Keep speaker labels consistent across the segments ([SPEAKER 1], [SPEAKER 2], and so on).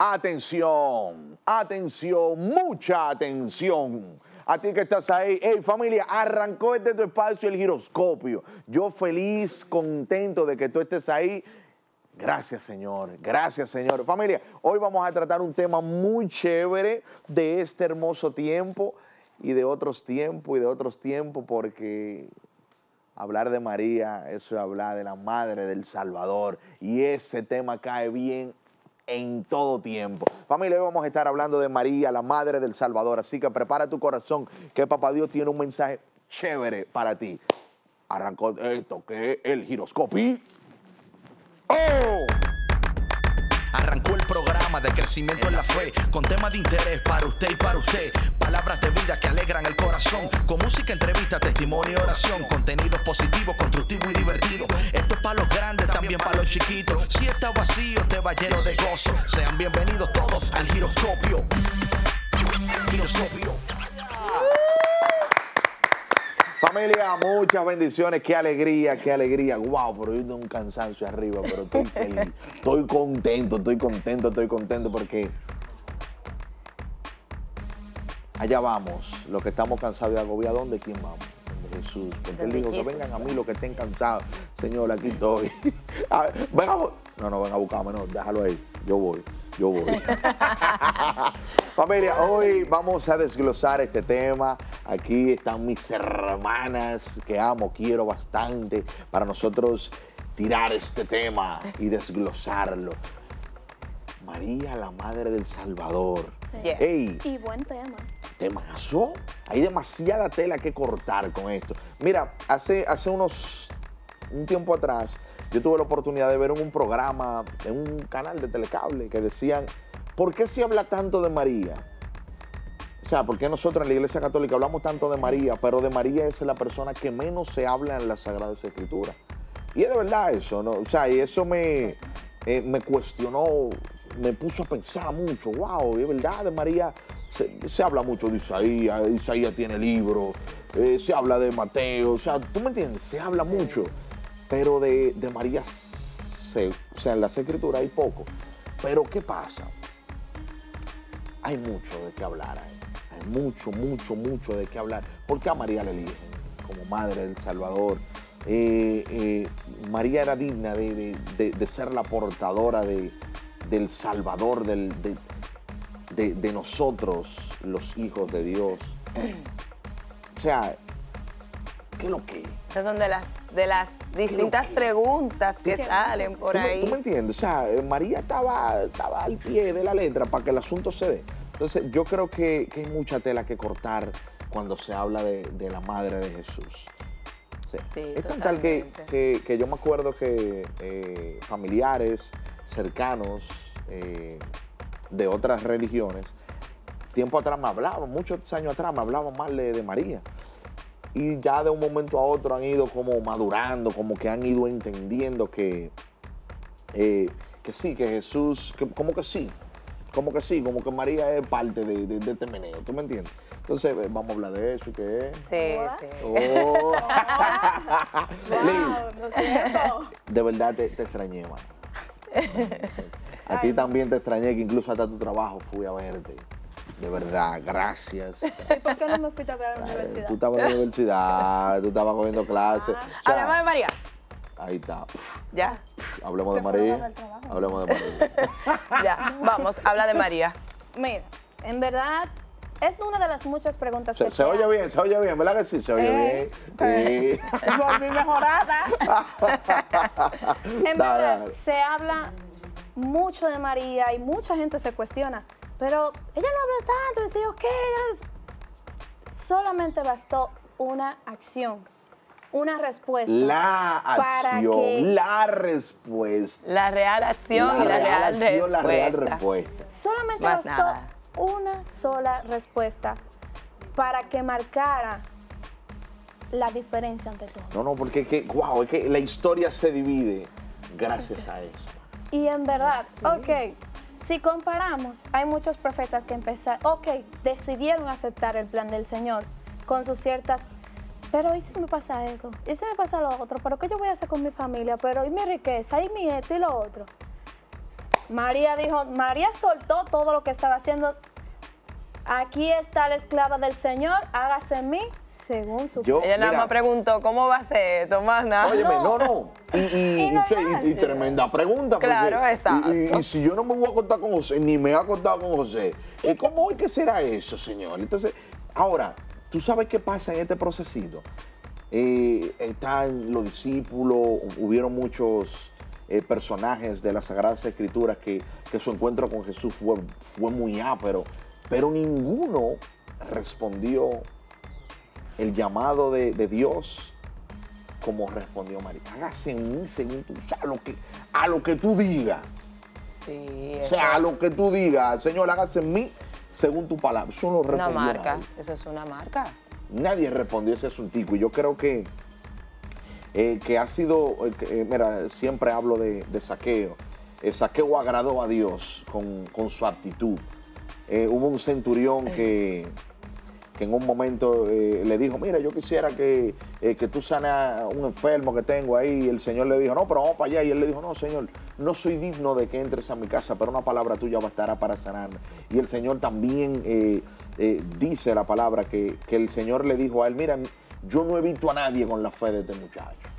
[SPEAKER 1] Atención, atención, mucha atención. A ti que estás ahí, hey familia, arrancó este tu espacio el giroscopio. Yo feliz, contento de que tú estés ahí. Gracias, Señor. Gracias, Señor. Familia, hoy vamos a tratar un tema muy chévere de este hermoso tiempo y de otros tiempos y de otros tiempos, porque hablar de María, eso es hablar de la Madre del Salvador. Y ese tema cae bien en todo tiempo. Familia, hoy vamos a estar hablando de María, la Madre del Salvador. Así que prepara tu corazón, que Papá Dios tiene un mensaje chévere para ti. Arrancó esto, que es el giroscopio. ¡Oh!
[SPEAKER 2] De crecimiento en la fe, con temas de interés para usted y para usted. Palabras de vida que alegran el corazón, con música, entrevista, testimonio y oración. Contenido positivo, constructivo y divertido. Esto es para los grandes, también para los chiquitos. Si está vacío, te va lleno de gozo. Sean bienvenidos todos al giroscopio. Giroscopio.
[SPEAKER 1] Familia, muchas bendiciones, qué alegría, qué alegría. Wow, pero yo tengo un cansancio arriba, pero estoy feliz, estoy contento, estoy contento, estoy contento porque allá vamos. Los que estamos cansados y agobiados, ¿dónde quién vamos? Donde Jesús. Porque él dijo que vengan a mí los que estén cansados. Señor, aquí estoy. A ver, ven a no, no, ven a buscarme, no, déjalo ahí. Yo voy, yo voy. Familia, hoy vamos a desglosar este tema. Aquí están mis hermanas que amo, quiero bastante para nosotros tirar este tema y desglosarlo. María, la Madre del Salvador.
[SPEAKER 3] Yeah.
[SPEAKER 1] Ey,
[SPEAKER 4] Y buen tema.
[SPEAKER 1] temazo. Hay demasiada tela que cortar con esto. Mira, hace, hace unos un tiempo atrás, yo tuve la oportunidad de ver en un programa, en un canal de telecable, que decían, ¿por qué se habla tanto de María? O sea, ¿por qué nosotros en la Iglesia Católica hablamos tanto de María, pero de María es la persona que menos se habla en las Sagradas Escrituras? Y es de verdad eso, ¿no? O sea, y eso me, eh, me cuestionó, me puso a pensar mucho, wow, es verdad, de María se, se habla mucho de Isaías, Isaías tiene libros, eh, se habla de Mateo, o sea, ¿tú me entiendes? Se habla mucho, pero de, de María, se, o sea, en las escrituras hay poco. Pero ¿qué pasa? Hay mucho de qué hablar ahí. Hay mucho, mucho, mucho de qué hablar. ¿Por qué a María la eligen como madre del Salvador? Eh, eh, María era digna de, de- de- de ser la portadora de- del Salvador, del- de, de- de nosotros, los hijos de Dios. O sea, ¿qué es lo que?
[SPEAKER 3] Esas son de las, de las distintas preguntas que salen por
[SPEAKER 1] ¿Tú me,
[SPEAKER 3] ahí.
[SPEAKER 1] tú me entiendes? O sea, eh, María estaba, estaba al pie de la letra para que el asunto se dé. Entonces, yo creo que, que hay mucha tela que cortar cuando se habla de, de la madre de Jesús. Sí, es tan tal que- que yo me acuerdo que eh, familiares cercanos eh, de otras religiones, tiempo atrás me hablaban, muchos años atrás me hablaban mal de, de María. Y ya de un momento a otro han ido como madurando, como que han ido entendiendo que, eh, que sí, que Jesús, que- como que sí, como que sí, como que María es parte de, de- de este meneo, ¿tú me entiendes? Entonces, eh, vamos a hablar de eso, ¿qué es?
[SPEAKER 3] Sí, sí.
[SPEAKER 1] Oh.
[SPEAKER 4] Wow,
[SPEAKER 1] de verdad te, te extrañé, mano. A ti también te extrañé, que incluso hasta tu trabajo fui a verte. De verdad, gracias.
[SPEAKER 4] ¿Y por qué no me fuiste a ver a la universidad?
[SPEAKER 1] Tú estabas en la universidad, tú estabas cogiendo clases. O sea,
[SPEAKER 3] Hablemos de María.
[SPEAKER 1] Ahí está.
[SPEAKER 3] Ya,
[SPEAKER 1] Hablemos de María. Hablemos de María.
[SPEAKER 3] ya. Vamos, habla de María.
[SPEAKER 4] Mira, en verdad, es una de las muchas preguntas
[SPEAKER 1] Se,
[SPEAKER 4] que
[SPEAKER 1] se oye bien, se oye bien, ¿verdad que sí? Se oye
[SPEAKER 4] Eh,
[SPEAKER 1] bien. Sí.
[SPEAKER 4] Volví mejorada. En verdad, se habla mucho de María y mucha gente se cuestiona. Pero ella no habla tanto, ok, ella es-". solamente bastó una acción, una respuesta.
[SPEAKER 1] La
[SPEAKER 4] Para
[SPEAKER 1] acción,
[SPEAKER 4] que-
[SPEAKER 1] la respuesta.
[SPEAKER 3] La real acción y la real
[SPEAKER 1] acción, la real
[SPEAKER 3] respuesta.
[SPEAKER 4] Solamente
[SPEAKER 3] Más
[SPEAKER 4] bastó
[SPEAKER 3] nada.
[SPEAKER 4] una sola respuesta para que marcara la diferencia ante todo.
[SPEAKER 1] No, no, porque es que, wow, es que la historia se divide gracias a eso.
[SPEAKER 4] Y en verdad, ok, si comparamos, hay muchos profetas que empezaron, ok, decidieron aceptar el plan del Señor con sus ciertas, pero ¿y si me pasa esto? ¿Y si me pasa lo otro? ¿Pero qué yo voy a hacer con mi familia? ¿Pero y mi riqueza? ¿Y mi esto y lo otro? María dijo, María soltó todo lo que estaba haciendo. Aquí está la esclava del Señor, hágase en mí según su
[SPEAKER 1] Yo-
[SPEAKER 3] Ella nada
[SPEAKER 1] mira,
[SPEAKER 3] más preguntó, ¿cómo va a ser esto, mana?
[SPEAKER 1] Óyeme, no, no. Y, y-
[SPEAKER 4] Y
[SPEAKER 1] y-
[SPEAKER 4] normal.
[SPEAKER 1] y- y tremenda pregunta. porque-
[SPEAKER 3] Claro, exacto.
[SPEAKER 1] Y, y- y si yo no me voy a acostar con José, ni me he acostado con José, ¿y cómo es que será eso, señor? Entonces, ahora, ¿tú sabes qué pasa en este procesito? Eh, están los discípulos, hubieron muchos eh, personajes de las Sagradas Escrituras que, que su encuentro con Jesús fue, fue muy ápero, pero ninguno respondió el llamado de, de Dios como respondió María. Hágase en mí según tú, o sea, a lo que, a lo que tú digas.
[SPEAKER 3] Sí,
[SPEAKER 1] O sea, a lo que tú digas, Señor, hágase en mí según tu palabra. Eso no
[SPEAKER 3] una
[SPEAKER 1] respondió
[SPEAKER 3] marca.
[SPEAKER 1] nadie.
[SPEAKER 3] Eso es una marca.
[SPEAKER 1] Nadie respondió ese asuntico. Y yo creo que, eh, que ha sido, eh, eh, mira, siempre hablo de, de saqueo. El saqueo agradó a Dios con, con su actitud. Eh, hubo un centurión que, que en un momento eh, le dijo, mira, yo quisiera que, eh, que tú sanes a un enfermo que tengo ahí. Y el Señor le dijo, no, pero vamos para allá. Y él le dijo, no, Señor, no soy digno de que entres a mi casa, pero una palabra tuya bastará para sanarme. Y el Señor también dice la palabra que, que el Señor le dijo a él, mira, yo no he visto a nadie con la fe de este muchacho.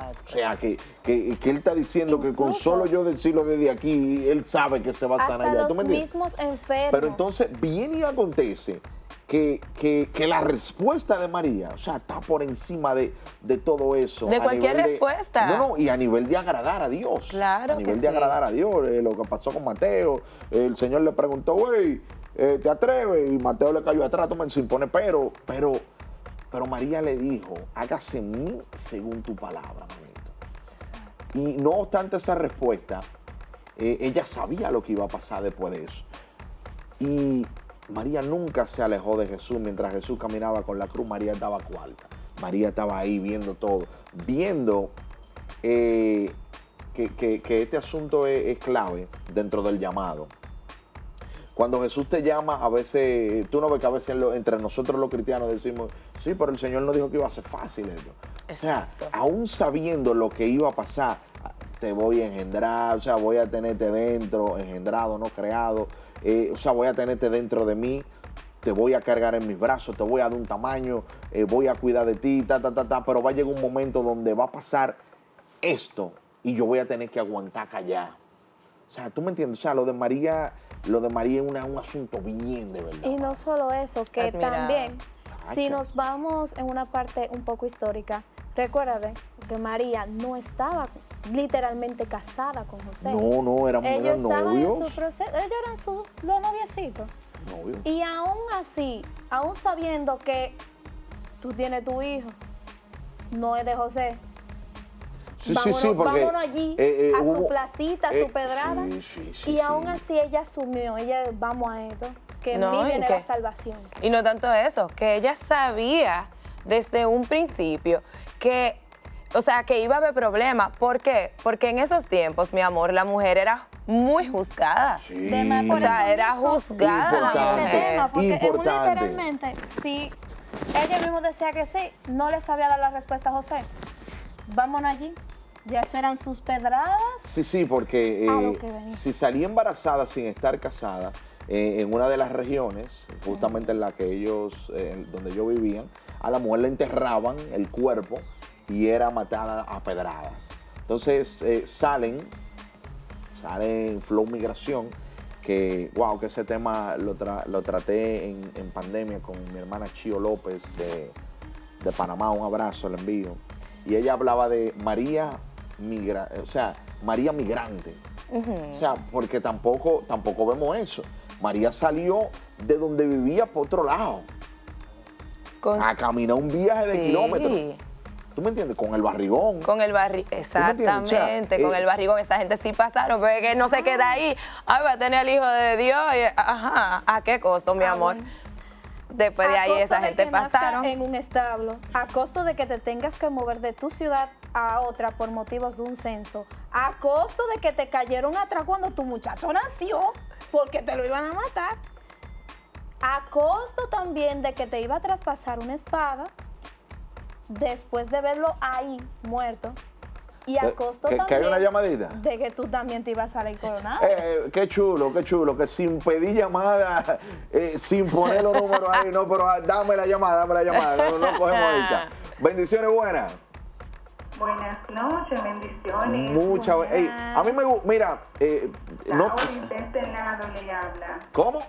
[SPEAKER 3] Exacto.
[SPEAKER 1] O sea, que, que, que él está diciendo que con solo yo decirlo desde aquí, él sabe que se va a
[SPEAKER 4] Hasta
[SPEAKER 1] sanar ya.
[SPEAKER 4] los
[SPEAKER 1] ¿Tú me entiendes?
[SPEAKER 4] mismos enfermos.
[SPEAKER 1] Pero entonces viene y acontece que, que- que la respuesta de María, o sea, está por encima de, de todo eso.
[SPEAKER 3] De cualquier respuesta.
[SPEAKER 1] No, no, y a nivel de agradar a Dios.
[SPEAKER 3] Claro
[SPEAKER 1] A nivel
[SPEAKER 3] que
[SPEAKER 1] de
[SPEAKER 3] sí.
[SPEAKER 1] agradar a Dios. eh, lo que pasó con Mateo, el Señor le preguntó, güey, eh, ¿te atreves? Y Mateo le cayó atrás, toma, se impone, pero, pero, pero María le dijo, hágase en mí según tu palabra, manito. Y no obstante esa respuesta, eh, ella sabía lo que iba a pasar después de eso. Y María nunca se alejó de Jesús mientras Jesús caminaba con la cruz. María estaba cuarta. María estaba ahí viendo todo, viendo eh, que, que- que este asunto es, es clave dentro del llamado. Cuando Jesús te llama, a veces, tú no ves que a veces entre nosotros los cristianos decimos, sí, pero el Señor no dijo que iba a ser fácil esto. O sea, aún sabiendo lo que iba a pasar, te voy a engendrar, o sea, voy a tenerte dentro, engendrado, no creado, eh, o sea, voy a tenerte dentro de mí, te voy a cargar en mis brazos, te voy a dar un tamaño, eh, voy a cuidar de ti, ta, ta, ta, ta, pero va a llegar un momento donde va a pasar esto y yo voy a tener que aguantar callar. O sea, tú me entiendes, o sea, lo de María, lo de María es una- un asunto bien de verdad.
[SPEAKER 4] Y no solo eso, que
[SPEAKER 3] Admirada.
[SPEAKER 4] también, si
[SPEAKER 1] Chacha.
[SPEAKER 4] nos vamos en una parte un poco histórica, recuérdate que María no estaba literalmente casada con José.
[SPEAKER 1] No, no, eran,
[SPEAKER 4] Ellos
[SPEAKER 1] eran
[SPEAKER 4] estaban en
[SPEAKER 1] novios.
[SPEAKER 4] su proceso, ellos eran sus los noviecitos.
[SPEAKER 1] novios.
[SPEAKER 4] Y aún así, aún sabiendo que tú tienes tu hijo, no es de José,
[SPEAKER 1] Sí,
[SPEAKER 4] vámonos,
[SPEAKER 1] sí, sí, porque.
[SPEAKER 4] vámonos allí
[SPEAKER 1] eh, eh,
[SPEAKER 4] a su placita, a
[SPEAKER 1] eh,
[SPEAKER 4] su pedrada.
[SPEAKER 1] sí, sí, sí,
[SPEAKER 4] y aún
[SPEAKER 1] sí.
[SPEAKER 4] así ella asumió, ella, vamos a esto, que en
[SPEAKER 3] No,
[SPEAKER 4] mí
[SPEAKER 3] y
[SPEAKER 4] viene
[SPEAKER 3] que-
[SPEAKER 4] la salvación.
[SPEAKER 3] Y no tanto eso, que ella sabía desde un principio que, o sea, que iba a haber problemas. ¿Por qué? Porque en esos tiempos, mi amor, la mujer era muy juzgada.
[SPEAKER 1] Sí.
[SPEAKER 3] O sea, era
[SPEAKER 4] mismo,
[SPEAKER 3] juzgada
[SPEAKER 1] Importante.
[SPEAKER 4] ese tema, porque en un
[SPEAKER 1] Importante.
[SPEAKER 4] literalmente, si ella mismo decía que sí, no le sabía dar la respuesta a José. Vámonos allí. Ya eso eran sus pedradas.
[SPEAKER 1] Sí, sí, porque
[SPEAKER 4] A lo
[SPEAKER 1] eh, si salía embarazada sin estar casada eh, en una de las regiones, justamente en la que ellos, eh, donde ellos vivían, a la mujer le enterraban el cuerpo y era matada a pedradas. Entonces salen, salen Flow Migración, que, wow, que ese tema lo, tra- lo traté en, en pandemia con mi hermana Chio López de, de Panamá, un abrazo, le envío. Y ella hablaba de María migra, o sea, María migrante. O sea, porque tampoco, tampoco vemos eso. María salió de donde vivía por otro lado,
[SPEAKER 3] Con,
[SPEAKER 1] a caminar un viaje de
[SPEAKER 3] Sí.
[SPEAKER 1] kilómetros. ¿Tú me entiendes? Con el barrigón.
[SPEAKER 3] con el barrigón?
[SPEAKER 1] O sea,
[SPEAKER 3] exactamente, con el barrigón, esa gente sí pasaron, pero es que no se queda ahí. Ay, va a tener al hijo de Dios, y, ajá, ¿a qué costo, mi
[SPEAKER 4] Ah,
[SPEAKER 3] amor? Después de
[SPEAKER 4] A
[SPEAKER 3] ahí esa
[SPEAKER 4] de
[SPEAKER 3] gente
[SPEAKER 4] que
[SPEAKER 3] pasaron.
[SPEAKER 4] en un establo, a costo de que te tengas que mover de tu ciudad a otra por motivos de un censo, a costo de que te cayeron atrás cuando tu muchacho nació, porque te lo iban a matar, a costo también de que te iba a traspasar una espada después de verlo ahí muerto. Y a
[SPEAKER 1] ¿Que-
[SPEAKER 4] costo
[SPEAKER 1] que- que
[SPEAKER 4] también
[SPEAKER 1] hay una llamadita?
[SPEAKER 4] de que tú también te ibas a salir coronado.
[SPEAKER 1] Eh, qué chulo, qué chulo, que sin pedir llamada, eh, sin poner los números ahí, no, pero ah, dame la llamada, dame la llamada, no, no cogemos ahorita. Bendiciones buenas.
[SPEAKER 5] Buenas noches, bendiciones.
[SPEAKER 1] Muchas ey, A mí me gusta, mira, eh, no,
[SPEAKER 5] Tauri, de este lado le habla.
[SPEAKER 1] ¿cómo?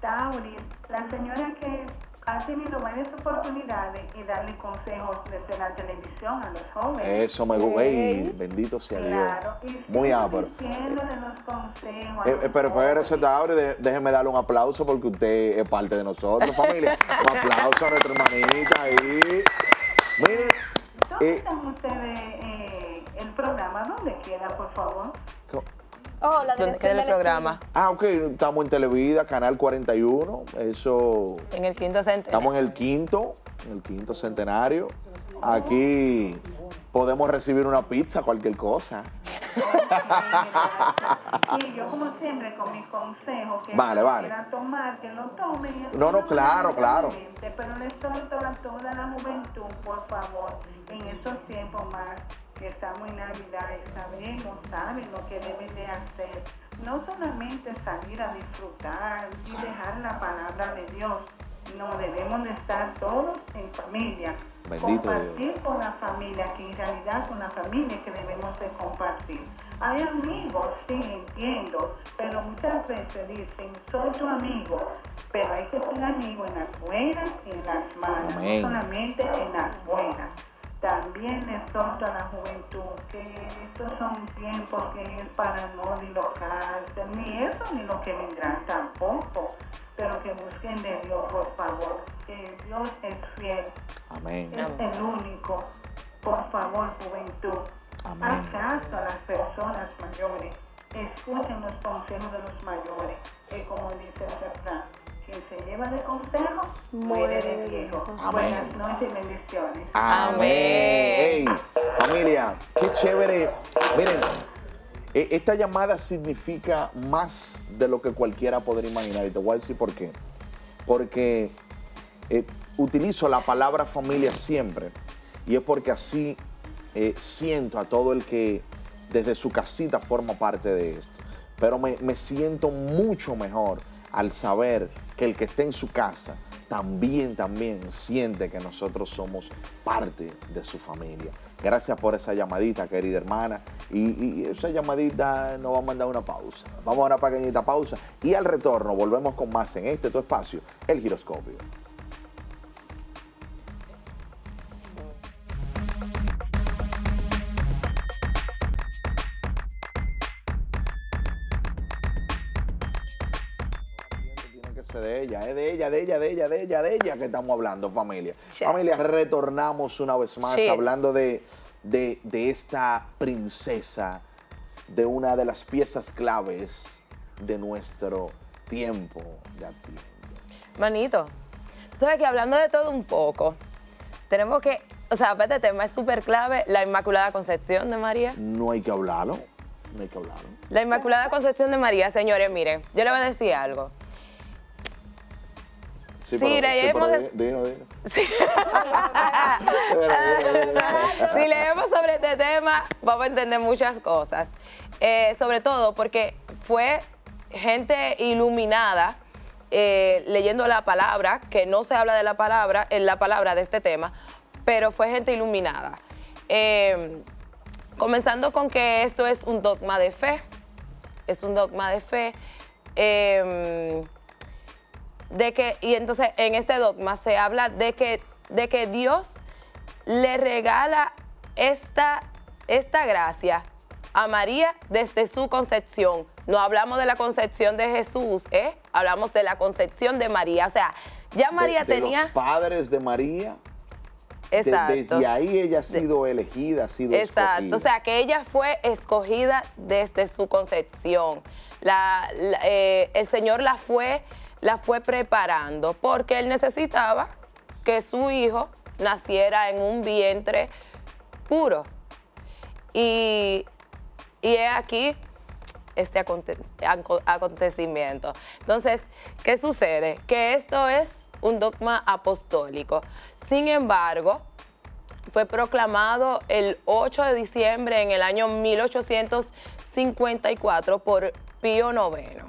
[SPEAKER 5] Tauri, la señora que ha tenido varias oportunidades y darle consejos desde la televisión a los jóvenes.
[SPEAKER 1] Eso me gusta, ey, bendito sea
[SPEAKER 5] Claro, y
[SPEAKER 1] Dios. Muy
[SPEAKER 5] sigo
[SPEAKER 1] ápero. Eh, eh, pero espérese,
[SPEAKER 5] jóvenes.
[SPEAKER 1] Tauri, de- déjeme darle un aplauso porque usted es parte de nosotros, familia. Un aplauso a nuestra hermanita ahí. Miren,
[SPEAKER 5] ¿Dónde
[SPEAKER 1] eh,
[SPEAKER 5] están ustedes eh, el programa? ¿Dónde queda, por favor?
[SPEAKER 4] Oh, la
[SPEAKER 3] ¿Dónde
[SPEAKER 4] dirección
[SPEAKER 3] queda el
[SPEAKER 4] del
[SPEAKER 3] programa?
[SPEAKER 4] estudio.
[SPEAKER 1] ah, ok, estamos en Televida, Canal 41, eso...
[SPEAKER 3] En el quinto centenario.
[SPEAKER 1] Estamos en el quinto, en el quinto centenario. Aquí podemos recibir una pizza, cualquier cosa.
[SPEAKER 5] Sí, yo como siempre con mis consejos que
[SPEAKER 1] Vale,
[SPEAKER 5] no
[SPEAKER 1] vale.
[SPEAKER 5] quieran tomar, que lo tomen.
[SPEAKER 1] No, no, claro, claro.
[SPEAKER 5] Pero le exhorto a toda la juventud, por favor, en estos tiempos más estamos en Navidad y sabemos, saben lo que deben de hacer. No solamente salir a disfrutar y dejar la palabra de Dios. No, debemos de estar todos en familia.
[SPEAKER 1] Bendito
[SPEAKER 5] compartir con la familia, que en realidad con la familia que debemos de compartir. Hay amigos, sí, entiendo, pero muchas veces dicen, soy tu amigo, pero hay que ser amigo en las buenas y en las malas,
[SPEAKER 1] Amén.
[SPEAKER 5] no solamente en las buenas. También exhorto a la juventud que estos son tiempos que es para no dilocarse, ni eso ni lo que vendrá tampoco, pero que busquen de Dios, por favor, que Dios es fiel,
[SPEAKER 1] Amén.
[SPEAKER 5] es el único. Por favor, juventud, haz caso a las personas mayores. Escuchen los consejos de los mayores. Que como dice el refrán, quien se lleva de consejo, muere de viejo.
[SPEAKER 1] Amén.
[SPEAKER 5] Buenas noches y bendiciones.
[SPEAKER 1] Amén. Familia, qué chévere. Miren, e- esta llamada significa más de lo que cualquiera podría imaginar. Y te voy a decir por qué. Porque eh, utilizo la palabra familia siempre. Y es porque así eh, siento a todo el que desde su casita forma parte de esto. Pero me, me siento mucho mejor al saber que el que esté en su casa también, también siente que nosotros somos parte de su familia. Gracias por esa llamadita, querida hermana. Y, esa llamadita nos va a mandar una pausa. Vamos a una pequeñita pausa. Y al retorno volvemos con más en este tu espacio, el giroscopio. Ella, es de ella, de ella, de ella, de ella, de ella que estamos hablando, familia. Familia, retornamos una vez más hablando de, de, de esta princesa, de una de las piezas claves de nuestro tiempo de Adviento.
[SPEAKER 3] Manito, ¿sabes que hablando de todo un poco, tenemos que, o sea, este tema es súper clave, la Inmaculada Concepción de María.
[SPEAKER 1] No hay que hablarlo, no hay que hablarlo.
[SPEAKER 3] La Inmaculada Concepción de María, señores, miren, yo le voy a decir algo.
[SPEAKER 1] Sí,
[SPEAKER 3] Sí,
[SPEAKER 1] dino, dino.
[SPEAKER 3] si leemos sobre este tema, vamos a entender muchas cosas. Eh, sobre todo porque fue gente iluminada eh, leyendo la palabra, que no se habla de la palabra, en la palabra de este tema, pero fue gente iluminada. Eh, comenzando con que esto es un dogma de fe, es un dogma de fe. De que, y entonces en este dogma se habla de que, de que Dios le regala esta, esta gracia a María desde su concepción. No hablamos de la concepción de Jesús, ¿eh? hablamos de la concepción de María. O sea, ya María
[SPEAKER 1] de, de
[SPEAKER 3] tenía...
[SPEAKER 1] los padres de María.
[SPEAKER 3] exacto.
[SPEAKER 1] desde ahí ella ha sido elegida, ha sido
[SPEAKER 3] Exacto,
[SPEAKER 1] escogida.
[SPEAKER 3] o sea que ella fue escogida desde su concepción. La- la- eh, el Señor la fue, la fue preparando porque Él necesitaba que su hijo naciera en un vientre puro. Y, y he aquí este aconte- aco- acontecimiento. Entonces, ¿qué sucede? Que esto es un dogma apostólico. Sin embargo, fue proclamado el 8 de diciembre en el año 1854 por Pío IX.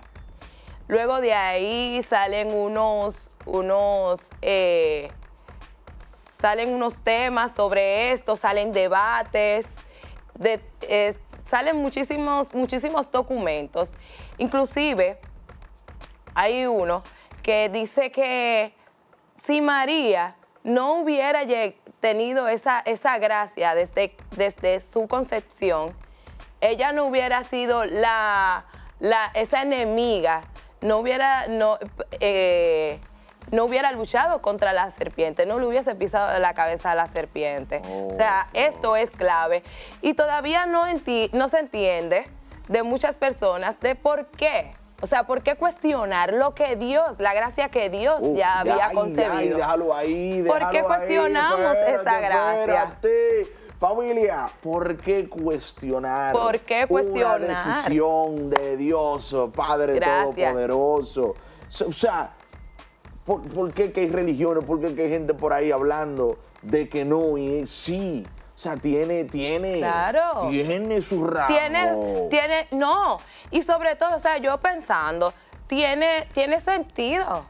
[SPEAKER 3] Luego de ahí salen unos, unos, eh, salen unos temas sobre esto, salen debates, de, salen muchísimos, muchísimos documentos. Inclusive hay uno que dice que si María no hubiera tenido esa, esa gracia desde, desde su concepción, ella no hubiera sido la, la- esa enemiga, no hubiera, no, eh, no hubiera luchado contra la serpiente, no le hubiese pisado la cabeza a la serpiente. o sea, esto es clave. Y todavía no, enti- no se entiende de muchas personas de por qué. O sea, ¿por qué cuestionar lo que Dios, la gracia que Dios
[SPEAKER 1] Uf,
[SPEAKER 3] ya había
[SPEAKER 1] ay,
[SPEAKER 3] concebido?
[SPEAKER 1] ay, déjalo ahí,
[SPEAKER 3] ¿Por qué
[SPEAKER 1] ahí,
[SPEAKER 3] cuestionamos
[SPEAKER 1] espérate,
[SPEAKER 3] esa gracia?
[SPEAKER 1] espérate. Familia, ¿por qué cuestionar?
[SPEAKER 3] ¿Por qué cuestionar?
[SPEAKER 1] Una decisión de Dios, oh, Padre
[SPEAKER 3] Gracias.
[SPEAKER 1] Todopoderoso. O sea, ¿por, por qué que hay religiones? ¿Por qué que hay gente por ahí hablando de que no? Y es- sí. O sea, tiene, tiene,
[SPEAKER 3] Claro.
[SPEAKER 1] tiene su rango.
[SPEAKER 3] Tiene, tiene, no. Y sobre todo, o sea, yo pensando, tiene, tiene sentido.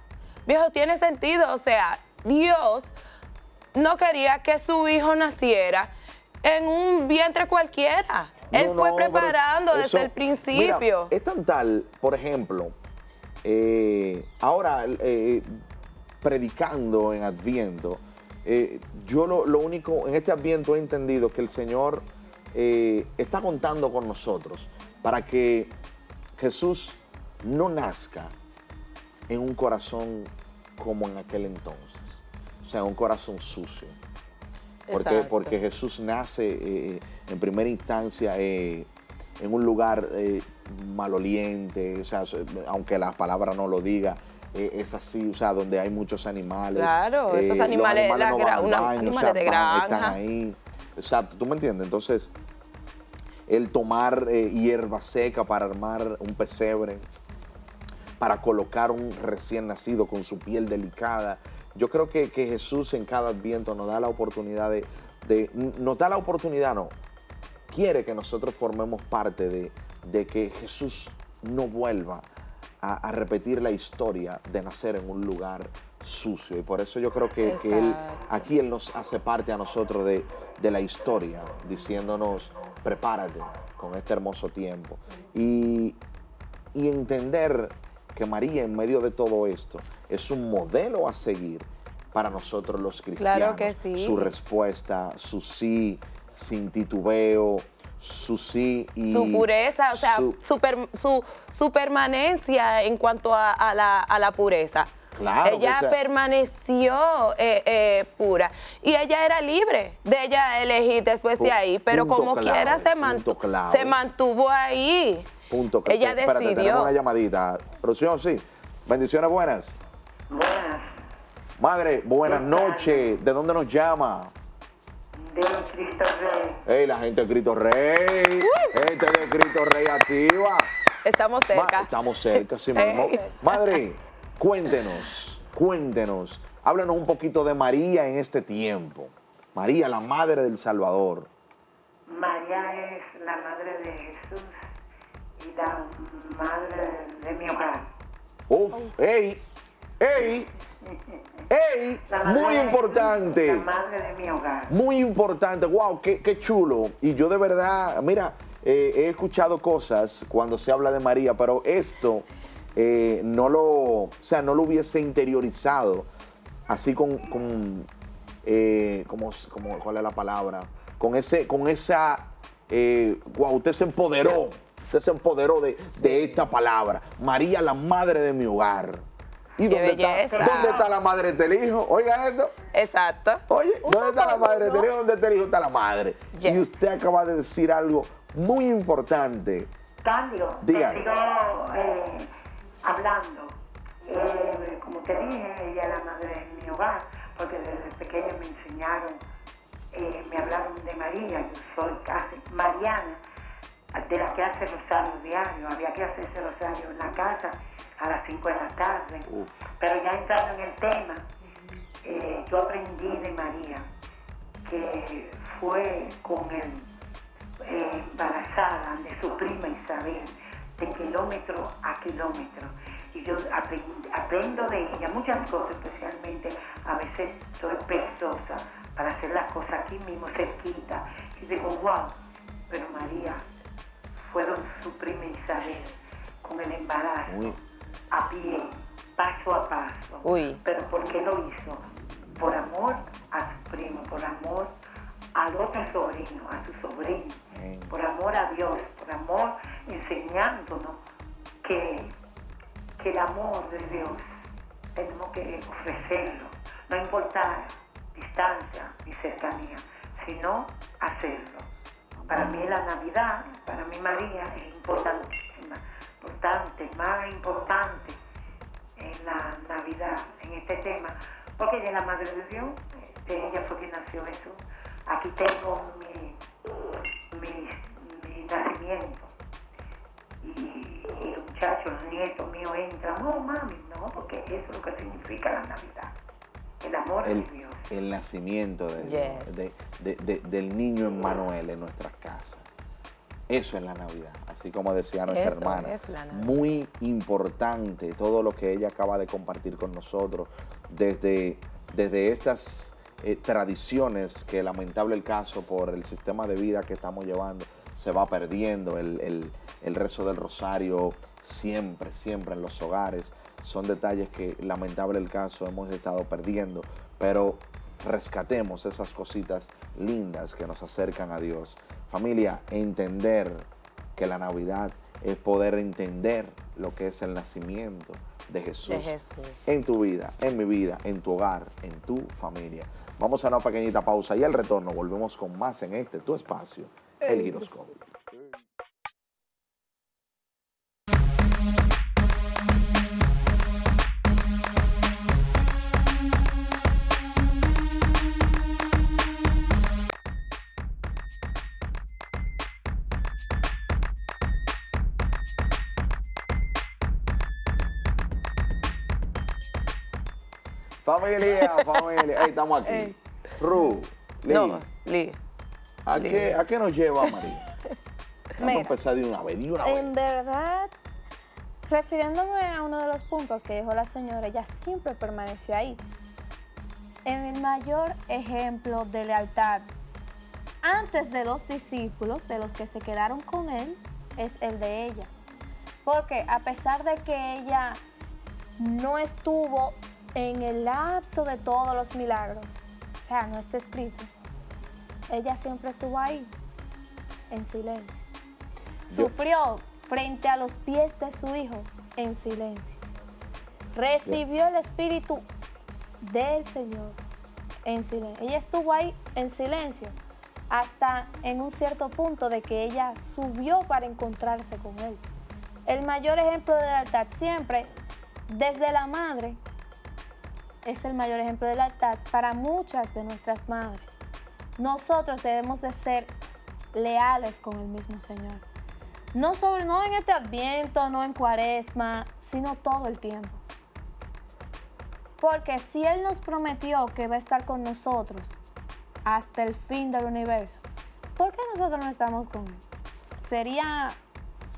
[SPEAKER 3] Viejo, tiene sentido. O sea, Dios no quería que su hijo naciera en un vientre cualquiera. Él fue
[SPEAKER 1] no,
[SPEAKER 3] preparando
[SPEAKER 1] eso-
[SPEAKER 3] desde el principio.
[SPEAKER 1] Mira, es tan tal, por ejemplo, eh, ahora eh, predicando en Adviento, eh, yo lo, lo único, en este Adviento he entendido que el Señor está contando con nosotros para que Jesús no nazca en un corazón como en aquel entonces, o sea, un corazón sucio. Porque, porque Jesús nace eh, en primera instancia eh, en un lugar eh, maloliente, o sea, aunque la palabra no lo diga, es así, o sea, donde hay muchos animales.
[SPEAKER 3] Claro, esos animales, la
[SPEAKER 1] no
[SPEAKER 3] gra-
[SPEAKER 1] van al
[SPEAKER 3] una- animales de
[SPEAKER 1] van- Están
[SPEAKER 3] granja.
[SPEAKER 1] ahí. Exacto, ¿tú me entiendes? Entonces, el tomar hierba seca para armar un pesebre, para colocar un recién nacido con su piel delicada. Yo creo que, que Jesús en cada adviento nos da la oportunidad de, de- nos da la oportunidad, no, quiere que nosotros formemos parte de, de que Jesús no vuelva a, a repetir la historia de nacer en un lugar sucio. Y por eso yo creo que, que él, aquí Él nos hace parte a nosotros de, de la historia, diciéndonos, prepárate con este hermoso tiempo. Y, y entender que María en medio de todo esto es un modelo a seguir para nosotros los cristianos.
[SPEAKER 3] Claro que sí.
[SPEAKER 1] Su respuesta, su sí, sin titubeo, su sí y
[SPEAKER 3] su pureza, o sea,
[SPEAKER 1] su-
[SPEAKER 3] su, per- su, su permanencia en cuanto a, a la, a la pureza.
[SPEAKER 1] Claro
[SPEAKER 3] ella
[SPEAKER 1] sea-
[SPEAKER 3] permaneció eh, eh, pura y ella era libre de ella elegir después de ahí, pero
[SPEAKER 1] punto
[SPEAKER 3] como
[SPEAKER 1] clave,
[SPEAKER 3] quiera se, mantu-
[SPEAKER 1] clave.
[SPEAKER 3] se mantuvo ahí.
[SPEAKER 1] punto. que-
[SPEAKER 3] Ella
[SPEAKER 1] espérate, tenemos una llamadita. Producción, sí. Bendiciones buenas.
[SPEAKER 6] Buenas,
[SPEAKER 1] Madre, buenas noches. ¿De dónde nos llama?
[SPEAKER 6] de Cristo Rey.
[SPEAKER 1] Hey, la gente de Cristo Rey. Gente de Cristo Rey activa.
[SPEAKER 3] Estamos
[SPEAKER 1] Ma-
[SPEAKER 3] cerca.
[SPEAKER 1] estamos cerca, sí mismo.
[SPEAKER 3] Eh.
[SPEAKER 1] Madre, cuéntenos, cuéntenos. Háblanos un poquito de María en este tiempo. María, la madre del Salvador.
[SPEAKER 6] María es la madre de Jesús y la madre de mi hogar.
[SPEAKER 1] Uf, ey, ey, ey, muy importante.
[SPEAKER 6] La madre de mi hogar.
[SPEAKER 1] Muy importante, wow, qué, qué chulo. Y yo de verdad, mira, eh, he escuchado cosas cuando se habla de María, pero esto eh, no lo, o sea, no lo hubiese interiorizado así con, con eh, como, como- ¿cuál es la palabra? Con ese, con esa, eh, wow, usted se empoderó, usted se empoderó de, de esta palabra. María, la madre de mi hogar. ¿Y dónde está, dónde está la madre del hijo? Oiga esto.
[SPEAKER 3] Exacto.
[SPEAKER 1] Oye, ¿dónde está la madre? ¿Dónde ¿Dónde está el hijo? Está la madre.
[SPEAKER 3] Yes.
[SPEAKER 1] Y usted acaba de decir algo muy importante.
[SPEAKER 6] Cambio,
[SPEAKER 1] Diga.
[SPEAKER 6] te sigo eh, hablando. Eh, como te dije, ella es la madre de mi hogar, porque desde pequeña me enseñaron, eh, me hablaron de María, yo soy casi mariana, de la que hace rosario diario, había que hacerse rosario en la casa a las 5 de la tarde, pero ya entrando en el tema, eh, yo aprendí de María que fue con el eh, embarazada de su prima Isabel, de kilómetro a kilómetro. Y yo aprend- aprendo de ella muchas cosas, especialmente a veces soy perezosa para hacer las cosas aquí mismo, cerquita. Y digo, wow, pero María fueron su prima Isabel con el embarazo,
[SPEAKER 1] Uy.
[SPEAKER 6] a pie, paso a paso.
[SPEAKER 3] Uy.
[SPEAKER 6] Pero ¿por qué lo hizo? Por amor a su primo, por amor al otro sobrino, a su sobrino, por amor a Dios, por amor enseñándonos que, que el amor de Dios tenemos que ofrecerlo, no importar distancia ni cercanía, sino hacerlo. Para mí la Navidad, para mí María es importantísima, importante, más importante en la Navidad, en este tema, porque ella es la Madre de Dios, este, ella fue quien nació Jesús. Aquí tengo mi, mi, mi nacimiento. Y, y los muchachos, los nietos míos entran, no mami, no, porque eso es lo que significa la Navidad, el amor
[SPEAKER 1] El,
[SPEAKER 6] de Dios.
[SPEAKER 1] el nacimiento de,
[SPEAKER 3] Yes.
[SPEAKER 1] de- de- de- del niño Emmanuel en nuestras casas. Eso es la Navidad, así como decía nuestra
[SPEAKER 3] Eso
[SPEAKER 1] hermana.
[SPEAKER 3] es la Navidad.
[SPEAKER 1] Muy importante todo lo que ella acaba de compartir con nosotros, desde, desde estas eh, tradiciones que lamentable el caso por el sistema de vida que estamos llevando se va perdiendo, el, el- el rezo del rosario siempre, siempre en los hogares. Son detalles que lamentable el caso hemos estado perdiendo, pero rescatemos esas cositas lindas que nos acercan a Dios. Familia, entender que la Navidad es poder entender lo que es el nacimiento de Jesús,
[SPEAKER 3] De Jesús.
[SPEAKER 1] en tu vida, en mi vida, en tu hogar, en tu familia. Vamos a una pequeñita pausa y al retorno volvemos con más en este tu espacio, el giroscopio. Familia, familia, Ey, estamos aquí.
[SPEAKER 3] Ey.
[SPEAKER 1] Ru, Lee,
[SPEAKER 3] No, Lee.
[SPEAKER 1] ¿a,
[SPEAKER 3] Lee.
[SPEAKER 1] qué, ¿a qué nos lleva María? Vamos a empezar de una vez, de una
[SPEAKER 4] En
[SPEAKER 1] vez.
[SPEAKER 4] verdad, refiriéndome a uno de los puntos que dijo la señora, ella siempre permaneció ahí. El mayor ejemplo de lealtad antes de los discípulos, de los que se quedaron con él, es el de ella. Porque a pesar de que ella no estuvo en el lapso de todos los milagros, o sea, no está escrito, ella siempre estuvo ahí, en silencio.
[SPEAKER 1] Yo-
[SPEAKER 4] Sufrió frente a los pies de su hijo en silencio. Recibió el Espíritu del Señor en silencio. Ella estuvo ahí en silencio hasta en un cierto punto de que ella subió para encontrarse con Él. El mayor ejemplo de lealtad siempre, desde la madre, es el mayor ejemplo de lealtad para muchas de nuestras madres. Nosotros debemos de ser leales con el mismo Señor. No, sobre, en este adviento, no en cuaresma, sino todo el tiempo. Porque si Él nos prometió que va a estar con nosotros hasta el fin del universo, ¿por qué nosotros no estamos con Él? Sería...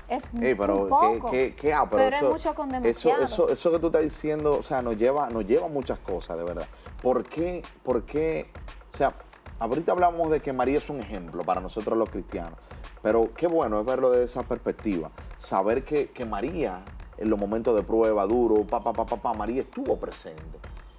[SPEAKER 4] Es
[SPEAKER 1] Ey, pero
[SPEAKER 4] un poco,
[SPEAKER 1] ¿qué, qué, qué- ah,
[SPEAKER 4] pero, es
[SPEAKER 1] eso-
[SPEAKER 4] mucho con
[SPEAKER 1] eso,
[SPEAKER 4] demasiado.
[SPEAKER 1] eso, eso que tú estás diciendo, o sea, nos lleva, nos lleva a muchas cosas, de verdad. ¿Por qué, por qué, o sea, ahorita hablamos de que María es un ejemplo para nosotros los cristianos, pero qué bueno es verlo desde esa perspectiva, saber que, que María, en los momentos de prueba duro, papá, papá, papá, María estuvo presente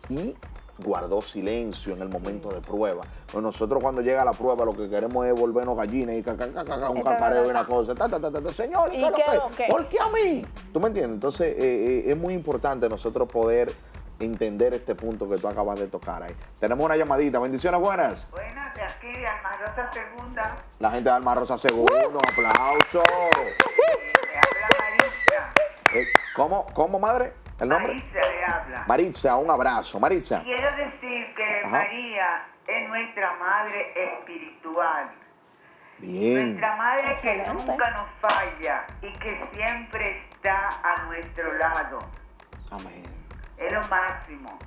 [SPEAKER 1] y guardó silencio en el momento de prueba. Pues nosotros cuando llega la prueba lo que queremos es volvernos gallinas y ca- ca- ca- ca- un cacareo y una cosa. Ta, ta, ta, ta, ta. Señor,
[SPEAKER 4] ¿Y
[SPEAKER 1] ¿qué? ¿Por qué a mí? ¿Tú me entiendes? Entonces eh, eh, es muy importante nosotros poder entender este punto que tú acabas de tocar ahí. Tenemos una llamadita. Bendiciones buenas.
[SPEAKER 6] Buenas, de aquí, de Alma Rosa Segunda,
[SPEAKER 1] La gente de Alma Rosa Segundo, un aplauso.
[SPEAKER 6] le habla Marisa.
[SPEAKER 1] Eh, ¿Cómo, ¿Cómo, madre? ¿El nombre?
[SPEAKER 6] Marisa habla.
[SPEAKER 1] Maritza, un abrazo. Maritza.
[SPEAKER 6] Quiero decir que
[SPEAKER 1] Ajá.
[SPEAKER 6] María es nuestra madre espiritual.
[SPEAKER 1] Bien.
[SPEAKER 6] Nuestra madre que nunca nos falla y que siempre está a nuestro lado.
[SPEAKER 1] Amén.
[SPEAKER 6] Es lo máximo.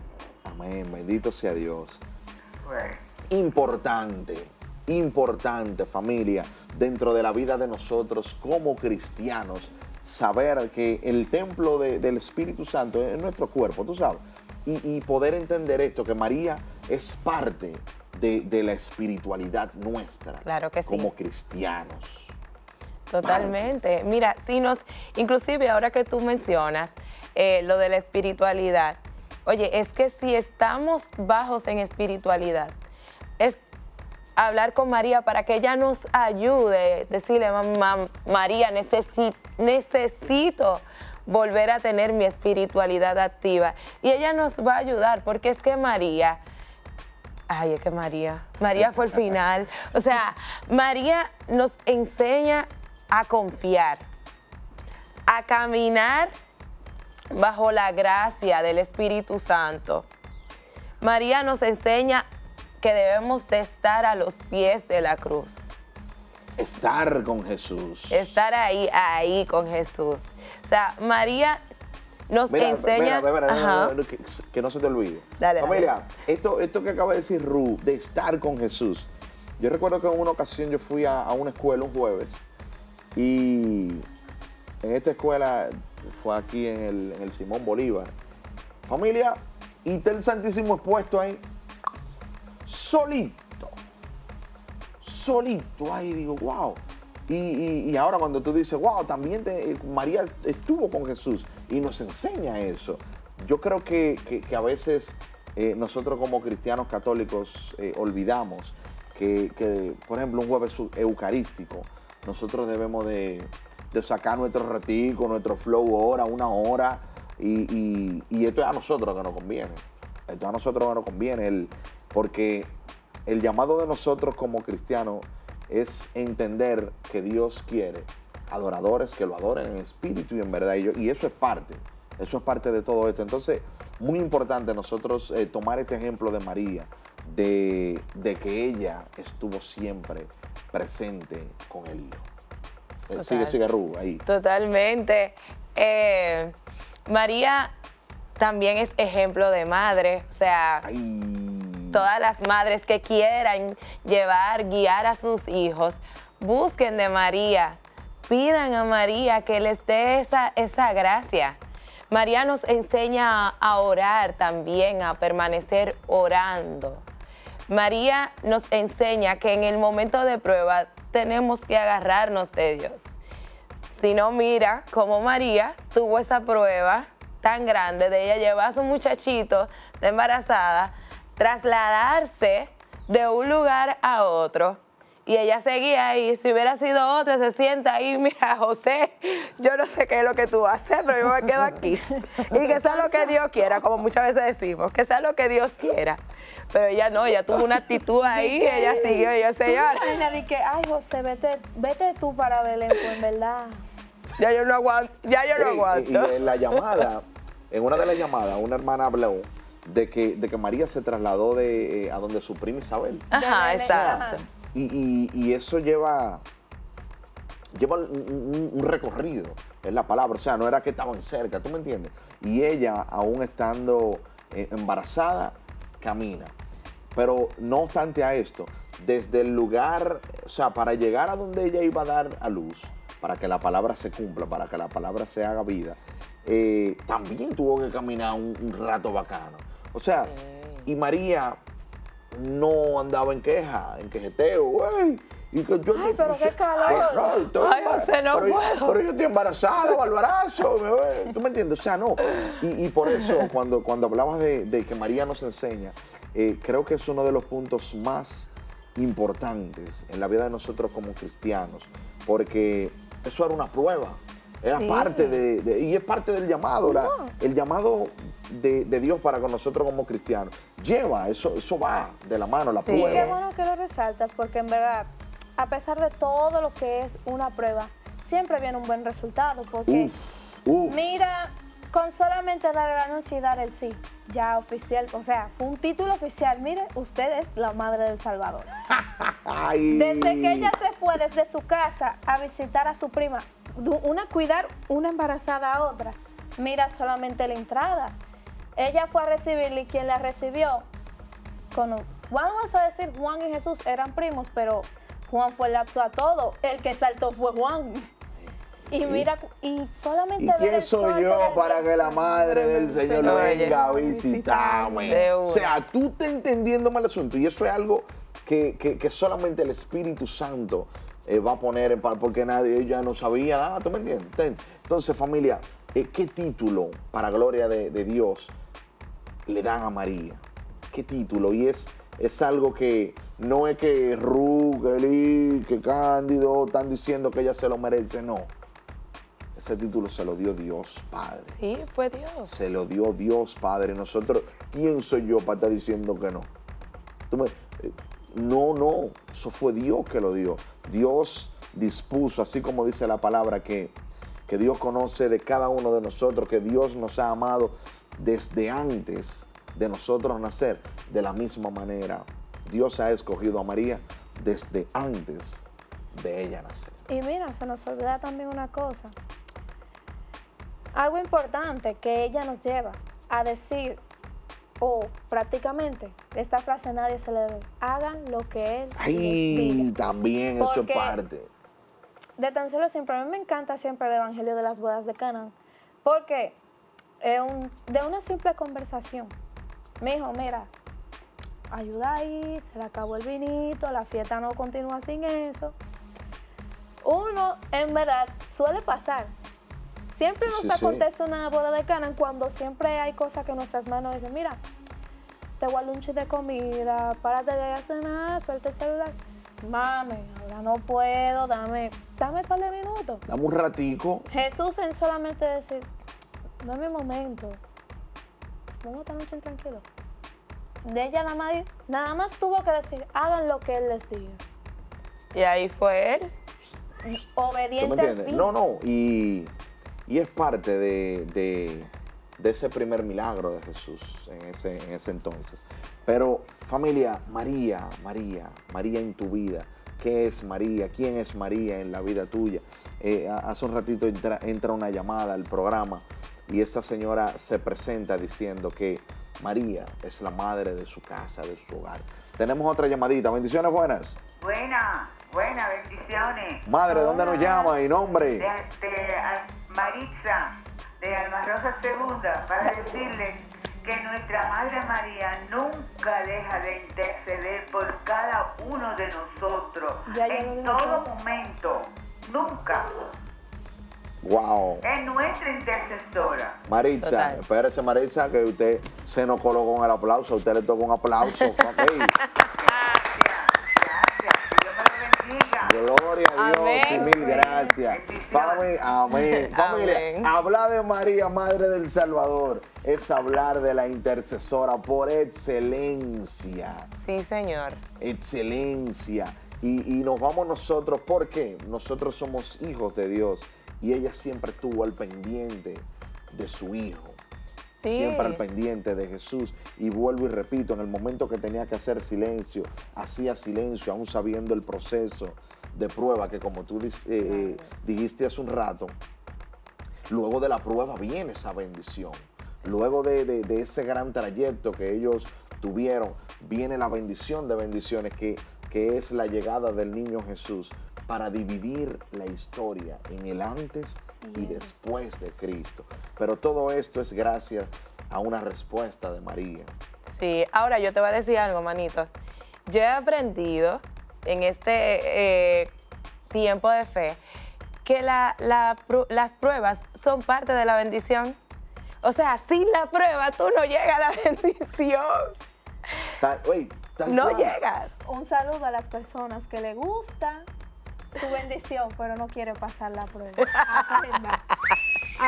[SPEAKER 1] Amén. Bendito sea Dios.
[SPEAKER 6] Bueno,
[SPEAKER 1] importante, importante familia, dentro de la vida de nosotros como cristianos, saber que el templo de- del Espíritu Santo es nuestro cuerpo, tú sabes, y, y poder entender esto, que María es parte de, de la espiritualidad nuestra
[SPEAKER 3] Claro que sí.
[SPEAKER 1] como cristianos.
[SPEAKER 3] Totalmente. Mira, si nos, inclusive ahora que tú mencionas eh, lo de la espiritualidad, oye, es que si estamos bajos en espiritualidad, es hablar con María para que ella nos ayude, decirle, mamá, María, necesi- necesito volver a tener mi espiritualidad activa. Y ella nos va a ayudar, porque es que María, Ay, es que María. María fue el final. O sea, María nos enseña a confiar, a caminar bajo la gracia del Espíritu Santo. María nos enseña que debemos de estar a los pies de la cruz,
[SPEAKER 1] Estar con Jesús.
[SPEAKER 3] estar ahí, ahí con Jesús. O sea, María nos
[SPEAKER 1] Mira,
[SPEAKER 3] enseña...
[SPEAKER 1] mira, mira,
[SPEAKER 3] Ajá.
[SPEAKER 1] que, que no se te olvide.
[SPEAKER 3] Dale, dale.
[SPEAKER 1] Familia, Esto, esto que acaba de decir Ru, de estar con Jesús. Yo recuerdo que en una ocasión yo fui a, a una escuela un jueves y en esta escuela fue aquí en el, en el Simón Bolívar. Familia, y está el Santísimo expuesto ahí, solito solito ahí, digo, wow. Y, ahora cuando tú dices, wow, también eh, María estuvo con Jesús y nos enseña eso. Yo creo que, que- a veces eh, nosotros como cristianos católicos eh, olvidamos que, que, por ejemplo, un jueves eu- eucarístico, nosotros debemos de, sacar nuestro ratico, nuestro flow hora, una hora, y, y- y esto es a nosotros que nos conviene. Esto es a nosotros que nos conviene, el, porque el llamado de nosotros como cristianos es entender que Dios quiere adoradores que lo adoren en espíritu y en verdad. Y, yo- y eso es parte, eso es parte de todo esto. Entonces, muy importante nosotros eh, tomar este ejemplo de María, de, de que ella estuvo siempre presente con el Hijo. Eh,
[SPEAKER 3] Total.
[SPEAKER 1] sigue, sigue Ru, ahí.
[SPEAKER 3] Totalmente. Eh, María también es ejemplo de madre, o sea,
[SPEAKER 1] Ay.
[SPEAKER 3] Todas las madres que quieran llevar, guiar a sus hijos, busquen de María, pidan a María que les dé esa, esa gracia. María nos enseña a- orar también, a permanecer orando. María nos enseña que en el momento de prueba tenemos que agarrarnos de Dios. Si no, mira cómo María tuvo esa prueba tan grande de ella llevar a su muchachito de embarazada, trasladarse de un lugar a otro. Y ella seguía ahí. Si hubiera sido otra, se sienta ahí, mira, José, yo no sé qué es lo que tú haces, pero yo me quedo aquí. Y que sea lo que Dios quiera, como muchas veces decimos, que sea lo que Dios quiera. Pero ella no, ella tuvo una actitud ahí, ella siguió, y yo
[SPEAKER 4] ¿Tú
[SPEAKER 3] señor,
[SPEAKER 4] te imaginas de que, ay, José, vete, vete tú para Belén, pues en verdad.
[SPEAKER 3] ya yo no aguanto, ya yo no aguanto.
[SPEAKER 1] Y, en la llamada, en una de las llamadas, una hermana habló de que, de que María se trasladó de, eh, a donde su prima Isabel.
[SPEAKER 3] Ajá, exacto.
[SPEAKER 1] Y, y- y eso lleva, lleva un, un- un recorrido, es la palabra. O sea, no era que estaban cerca, ¿tú me entiendes? Y ella, aún estando eh, embarazada, camina. Pero no obstante a esto, desde el lugar, o sea, para llegar a donde ella iba a dar a luz, para que la palabra se cumpla, para que la palabra se haga vida, eh, también tuvo que caminar un, un rato bacano. O sea, y María no andaba en queja, en quejeteo, güey. Y que yo
[SPEAKER 4] Ay, pero qué calor.
[SPEAKER 3] Ay, José, no
[SPEAKER 1] pero, yo-
[SPEAKER 3] puedo.
[SPEAKER 1] pero yo estoy embarazada, barbarazo. ¿Tú me entiendes? O sea, no. Y, y por eso, cuando, cuando hablabas de, de que María nos enseña, eh, creo que es uno de los puntos más importantes en la vida de nosotros como cristianos, porque eso era una prueba. Era
[SPEAKER 3] Sí.
[SPEAKER 1] parte de, de- y es parte del llamado, la- el llamado de, de Dios para con nosotros como cristianos. Lleva, eso, eso va de la mano, la
[SPEAKER 3] Sí.
[SPEAKER 1] prueba.
[SPEAKER 4] Qué bueno que lo resaltas, porque en verdad, a pesar de todo lo que es una prueba, siempre viene un buen resultado, porque
[SPEAKER 1] Uf, uf.
[SPEAKER 4] mira, con solamente dar el anuncio y dar el sí, ya oficial, o sea, fue un título oficial, mire, usted es la madre del Salvador. Desde que ella se fue desde su casa a visitar a su prima, una cuidar una embarazada a otra, mira solamente la entrada. Ella fue a recibirle y quien la recibió con un- vamos a decir, Juan y Jesús eran primos, pero Juan fue el lapso a todo. El que saltó fue Juan. Y mira, y solamente
[SPEAKER 1] ¿Y quién
[SPEAKER 4] el
[SPEAKER 1] soy yo para que la madre del Señor
[SPEAKER 3] Oye,
[SPEAKER 1] venga a visitarme? O sea, tú te entendiendo mal el asunto. Y eso es algo que, que- que solamente el Espíritu Santo eh, va a poner en par, porque nadie ya no sabía nada. ¿Tú me entiendes? Entonces, familia, eh, ¿qué título para gloria de, de Dios le dan a María? ¿Qué título? Y es, es algo que no es que Ru, que Cándido están diciendo que ella se lo merece, no. Ese título se lo dio Dios Padre.
[SPEAKER 3] Sí, fue Dios.
[SPEAKER 1] Se lo dio Dios Padre. Nosotros, ¿quién soy yo para estar diciendo que no? Tú me- eh, no, no, eso fue Dios que lo dio. Dios dispuso, así como dice la palabra, que, que Dios conoce de cada uno de nosotros, que Dios nos ha amado desde antes de nosotros nacer. De la misma manera, Dios ha escogido a María desde antes de ella nacer.
[SPEAKER 4] Y mira, se nos olvida también una cosa. Algo importante que ella nos lleva a decir, o prácticamente, esta frase nadie se le debe, hagan lo que Él les
[SPEAKER 1] Ay,
[SPEAKER 4] diga.
[SPEAKER 1] también eso es parte.
[SPEAKER 4] De tan solo siempre, a mí me encanta siempre el Evangelio de las bodas de Canaán, porque es un- de una simple conversación. Me dijo, mira, ayuda ahí, se le acabó el vinito, la fiesta no continúa sin eso. Uno, en verdad, suele pasar. Siempre nos
[SPEAKER 1] Sí, sí.
[SPEAKER 4] acontece una boda de Canaán cuando siempre hay cosas que nuestras manos dicen, mira, te guardo un chiste de comida, párate de ahí a cenar, suelta el celular. Mami, ahora no puedo, dame, dame un par de minutos.
[SPEAKER 1] Dame un ratico.
[SPEAKER 4] Jesús en solamente decir, dame un momento, vamos a estar noche tranquilo. De ella nada más, nada más tuvo que decir, hagan lo que Él les diga.
[SPEAKER 3] Y ahí fue él.
[SPEAKER 1] ¿Tú me
[SPEAKER 4] Obediente al fin.
[SPEAKER 1] No, no, y, y es parte de, de- ese primer milagro de Jesús en ese, en ese entonces. Pero familia, María, María, María en tu vida. ¿Qué es María? ¿Quién es María en la vida tuya? Eh, hace un ratito entra, entra una llamada al programa y esta señora se presenta diciendo que María es la madre de su casa, de su hogar. Tenemos otra llamadita. Bendiciones buenas.
[SPEAKER 6] Buena, buena, bendiciones.
[SPEAKER 1] Madre, ¿dónde nos llama? Y nombre.
[SPEAKER 6] De, de Al- Maritza, de Alma Rosa Segunda, para decirles que nuestra Madre María nunca deja de interceder por cada uno de nosotros.
[SPEAKER 4] Ya, ya lo
[SPEAKER 6] en todo momento, nunca.
[SPEAKER 1] Wow.
[SPEAKER 6] Es nuestra intercesora.
[SPEAKER 1] Maritza,
[SPEAKER 3] Total.
[SPEAKER 1] espérese Maritza, que usted se nos colocó con el aplauso. A usted le toca un aplauso. ok.
[SPEAKER 6] Gracias, gracias. Que Dios me lo bendiga.
[SPEAKER 1] Gloria a Dios
[SPEAKER 3] Amén.
[SPEAKER 1] y mil amén. Familia,
[SPEAKER 3] Amén.
[SPEAKER 1] hablar de María, Madre del Salvador, es hablar de la intercesora por excelencia.
[SPEAKER 3] Sí, señor.
[SPEAKER 1] excelencia. Y, y nos vamos nosotros porque nosotros somos hijos de Dios y ella siempre estuvo al pendiente de su hijo.
[SPEAKER 3] Sí.
[SPEAKER 1] Siempre al pendiente de Jesús. Y vuelvo y repito, en el momento que tenía que hacer silencio, hacía silencio, aún sabiendo el proceso de prueba que como tú eh, eh, dijiste hace un rato, luego de la prueba viene esa bendición. Luego de, de- de ese gran trayecto que ellos tuvieron, viene la bendición de bendiciones, que, que es la llegada del niño Jesús para dividir la historia en el antes y después de Cristo. Pero todo esto es gracias a una respuesta de María.
[SPEAKER 3] Sí, ahora yo te voy a decir algo, manito. Yo he aprendido en este eh, tiempo de fe que la- la pru- las pruebas son parte de la bendición. O sea, sin la prueba tú no llegas a la bendición.
[SPEAKER 1] Tal- oye, tal
[SPEAKER 3] No
[SPEAKER 1] cual.
[SPEAKER 3] llegas.
[SPEAKER 4] Un saludo a las personas que le gusta su bendición, pero no quiere pasar la prueba.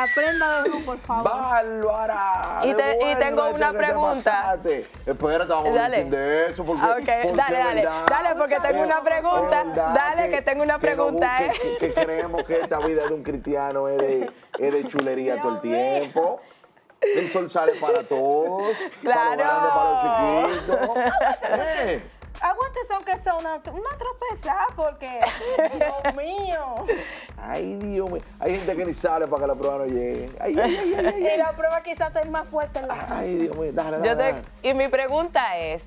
[SPEAKER 4] Aprenda. De uno, por favor.
[SPEAKER 1] ¡Bárbara!
[SPEAKER 3] Y te- y tengo una
[SPEAKER 1] que te
[SPEAKER 3] pregunta.
[SPEAKER 1] pasaste. Espérate, vamos a
[SPEAKER 3] Dale.
[SPEAKER 1] hablar de eso. Porque,
[SPEAKER 3] Ah, ok,
[SPEAKER 1] porque
[SPEAKER 3] dale, dale,
[SPEAKER 1] verdad.
[SPEAKER 3] dale, porque tengo una pregunta.
[SPEAKER 1] verdad
[SPEAKER 3] Dale, que tengo una
[SPEAKER 1] que
[SPEAKER 3] pregunta,
[SPEAKER 1] busque-
[SPEAKER 3] ¿eh?
[SPEAKER 1] Que, que creemos que esta vida de un cristiano es de, es de chulería todo el
[SPEAKER 4] mío.
[SPEAKER 1] tiempo. El sol sale para todos. Para
[SPEAKER 3] Claro.
[SPEAKER 1] los grandes, para los chiquitos. Eh,
[SPEAKER 4] Aguántese aunque sea una, una tropezada, porque, Dios mío.
[SPEAKER 1] Ay, Dios mío. Hay gente que ni sale para que la prueba no llegue. Ay, ay, ay, ay, ay.
[SPEAKER 4] Y la prueba quizás esté más fuerte en la casa.
[SPEAKER 1] Ay, Dios mío. Dale, dale,
[SPEAKER 3] Yo te-
[SPEAKER 1] dale.
[SPEAKER 3] y mi pregunta es,